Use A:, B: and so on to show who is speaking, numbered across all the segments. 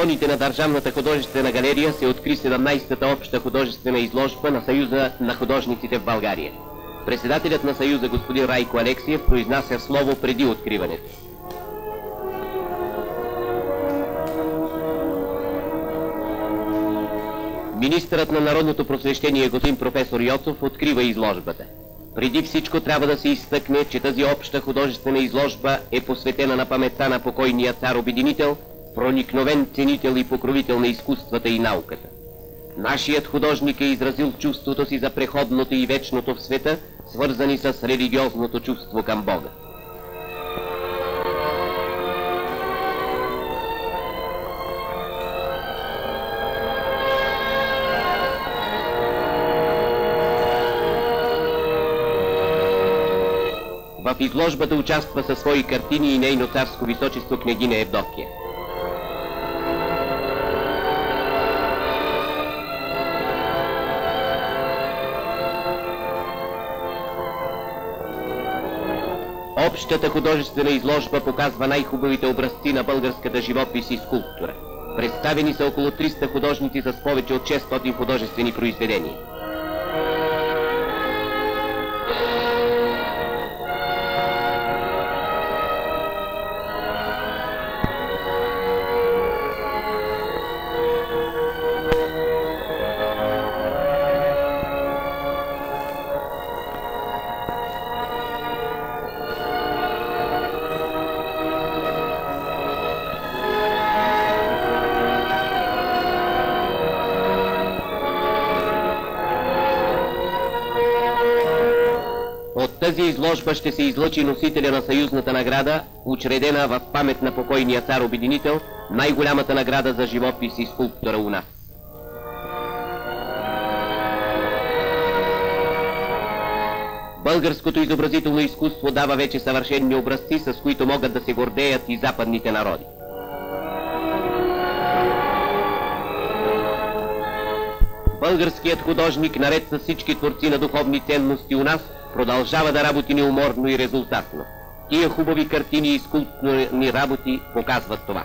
A: салоните на Държавната художествена галерия се откри 17-та обща художествена изложба на Съюза на художниците в България. Председателят на Съюза господин Райко Алексиев произнася слово преди откриването. Министърът на народното просвещение господин професор Йоцов открива изложбата. Преди всичко трябва да се изтъкне, че тази обща художествена изложба е посветена на паметта на покойния цар-обединител, проникновен ценител и покровител на изкуствата и науката. Нашият художник е изразил чувството си за преходното и вечното в света, свързани с религиозното чувство към Бога. В изложбата участва със свои картини и нейно царско височество княгиня Евдокия. Общата художествена изложба показва най-хубавите образци на българската живопис и скулптура. Представени са около 300 художници с повече от 600 художествени произведения. Тази изложба ще се излъчи носителя на съюзната награда, учредена в памет на покойния цар-обединител, най-голямата награда за живопис и скулптура у нас. Българското изобразително изкуство дава вече съвършенни образци, с които могат да се гордеят и западните народи. Българският художник, наред с всички творци на духовни ценности у нас, продължава да работи неуморно и резултатно. Тия хубави картини и скулптурни работи показват това.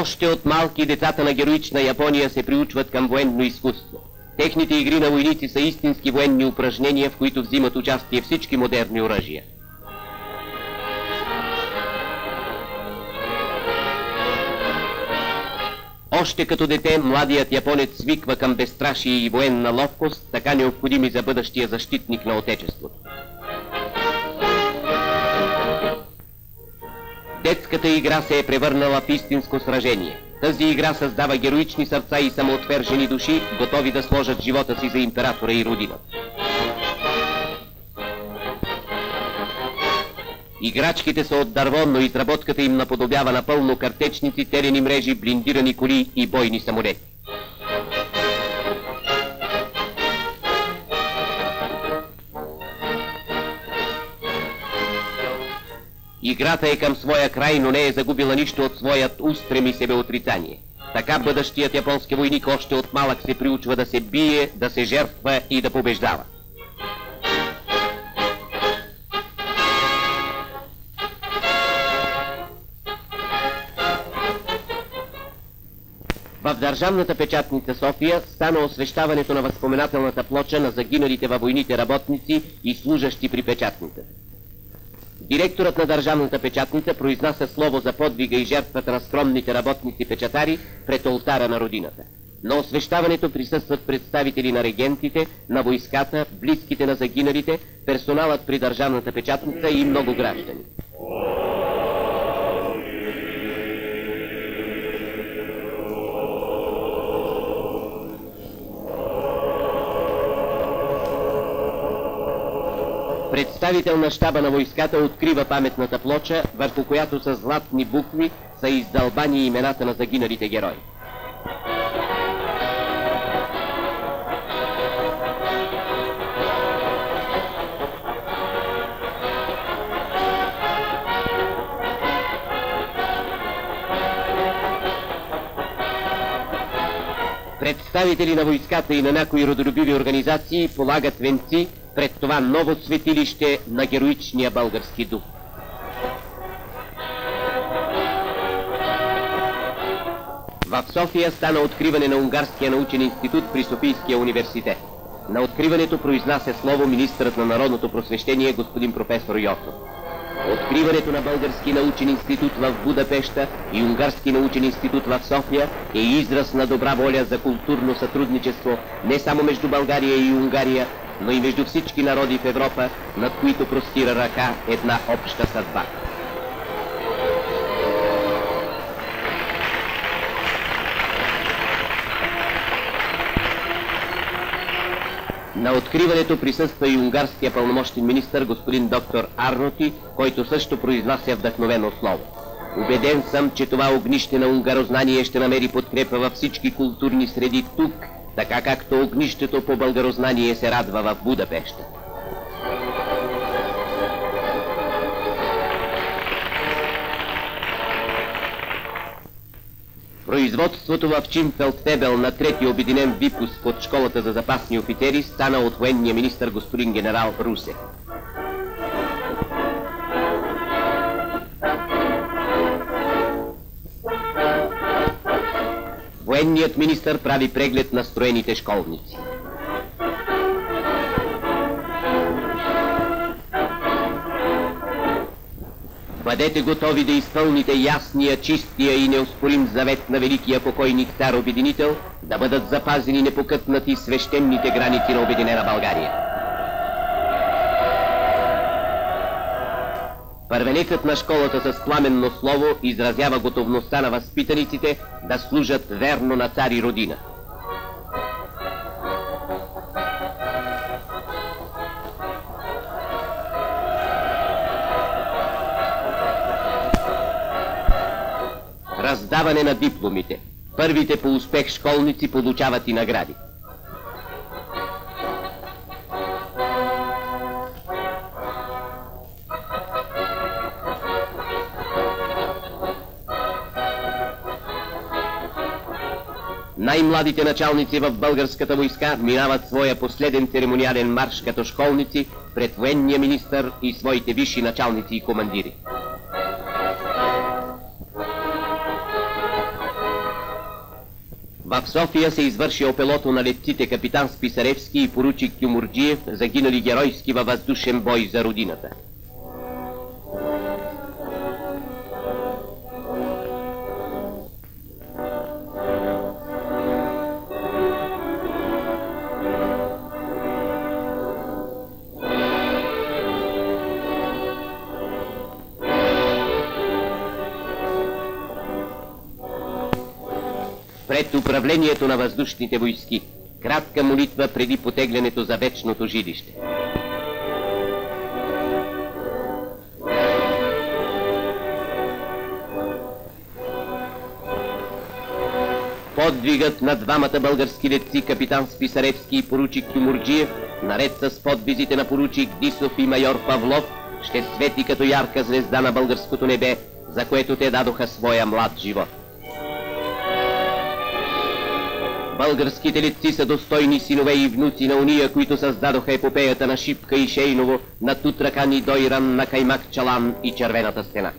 A: Още от малки децата на героична Япония се приучват към военно изкуство. Техните игри на войници са истински военни упражнения, в които взимат участие всички модерни оръжия. Още като дете, младият японец свиква към безстрашие и военна ловкост, така необходими за бъдещия защитник на Отечеството. Детската игра се е превърнала в истинско сражение. Тази игра създава героични сърца и самоотвержени души, готови да сложат живота си за императора и родина. Играчките са от дърво, но изработката им наподобява напълно картечници, терени мрежи, блиндирани коли и бойни самолети. Играта е към своя край, но не е загубила нищо от своят устрем и себеотрицание. Така бъдещият японски войник още от малък се приучва да се бие, да се жертва и да побеждава. В Държавната печатница София стана освещаването на възпоменателната плоча на загиналите във войните работници и служащи при печатницата. Директорът на Държавната печатница произнася слово за подвига и жертвата на скромните работници-печатари пред олтара на родината. На освещаването присъстват представители на регентите, на войската, близките на загиналите, персоналът при Държавната печатница и много граждани. Представител на щаба на войската открива паметната плоча, върху която с златни букви са издълбани имената на загиналите герои. Представители на войската и на някои родолюбиви организации полагат венци пред това ново светилище на героичния български дух. В София стана откриване на Унгарския научен институт при Софийския университет. На откриването произнася слово министърът на народното просвещение господин професор Йосов. Откриването на Български научен институт в Будапешта и Унгарски научен институт в София е израз на добра воля за културно сътрудничество не само между България и Унгария, но и между всички народи в Европа, над които простира ръка една обща съдба. На откриването присъства и унгарския пълномощен министр господин доктор Арноти, който също произнася вдъхновено слово. Убеден съм, че това огнище на унгарознание ще намери подкрепа във всички културни среди тук, така както огнището по българознание се радва в Будапешта. Производството в Чимфелдфебел на трети обединен випуск от школата за запасни офицери стана от военния министр господин генерал Русе. Военният министр прави преглед на строените школници. Бъдете готови да изпълните ясния, чистия и неоспорим завет на великия покойник цар Обединител, да бъдат запазени непокътнати свещените граници на Обединена България. Първеникът на школата с пламенно слово изразява готовността на възпитаниците да служат верно на цар и родина. Раздаване на дипломите. Първите по успех школници получават и награди. Най-младите началници в българската войска минават своя последен церемониален марш като школници пред военния министър и своите висши началници и командири. В София се извърши опелото на летците капитан Списаревски и поручик Кюмурджиев, загинали геройски във въздушен бой за родината. Управлението на въздушните войски. Кратка молитва преди потеглянето за вечното жилище. Подвигът на двамата български летци, капитан Списаревски и поручик Тюмурджиев, наред с подвизите на поручик Дисов и майор Павлов, ще свети като ярка звезда на българското небе, за което те дадоха своя млад живот. Българските летци са достойни синове и внуци на уния, които създадоха епопеята на Шипка и Шейново, на Тутракан и Дойран, на Каймак Чалан и Червената стена.